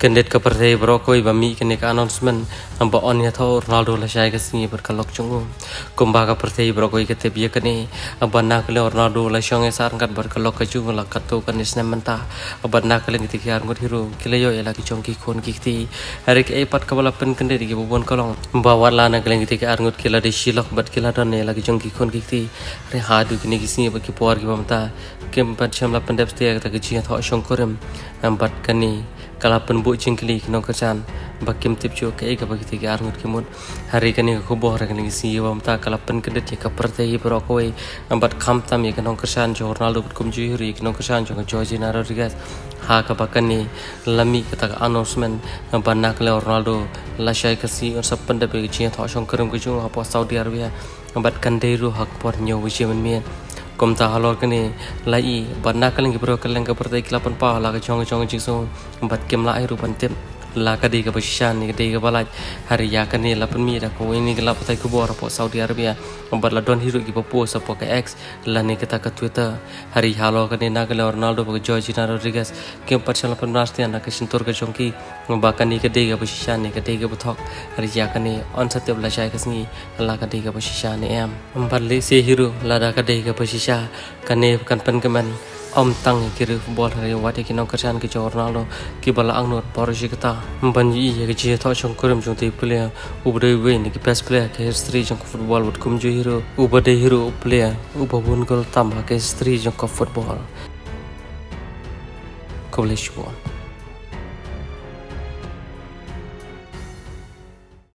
Kendet ke partai berokoi bami kene ke announcement. Amba on ya Ronaldo la shai ke singi berkalok chungu kumba ka partai berokoi ke tebia kene amba na kele Ronaldo la shong e sar ngat berkalok ke chungu la kato kan isna menta amba na kele ngiti kiar ngut hiru. Kele yo ela ki chong ki khon ki ti hari ke epat ka bala pen kende ki bubon kolong amba wala na kele ngiti kiar ngut kila de shilok bat kila don ela ki chong ki khon ki ti re hadu kini ki singi ba ki por ki bamta kem pat cham la pendep stia ka ki chi tho shong korem ambat kani kala penbuk cingkli kino kerjaan bakim tip jo ke ega bagi tiga arngut kimut hari kani ko boh ra kani si yom ta kala pen kedet ya kaperte yi pro ko ambat kam tam ya kino kerjaan jo Ronaldo kum ju hiri kino kerjaan jo Jorginho Rodriguez. Ha ka bakani lami kata announcement ambat nak le Ronaldo la shay kasi on sap pende be tho shong Saudi Arabia. Ambat kanderu hak por nyo wi men kom halor kani lai barna kaleng bro kaleng ka pertai kelapan pa la chong chong jing so bat kem la ai ru pan tem la ka di ka bashan ni di ka balaj hari ya kan ni lapan mi da ko ini ka lapai ku bor po Saudi Arabia umbat la don hiru ki po sa po ka ex la ni kita ka Twitter hari halo kan ni na ka Ronaldo po Jorge Rodriguez ke par chala pan rasti na ka sintor ka chongki ngba ni ka di ka bashan ni ka di ka buthok hari ya kan ni on satya la jai ka singi la ka di ka bashan ni le se hiru la da ka di ka bashan kan ni kan pan om tang kiri bol hari wati kino kerjaan ki Ronaldo ki bala angnur poroshi kata banji ya ki jie tho chong kurim jong ti player ubade we ni ki best player ke history jong football wat kum ju hero. Ubade hero player ubabun gol tamba ke history jong football. Kobleshwar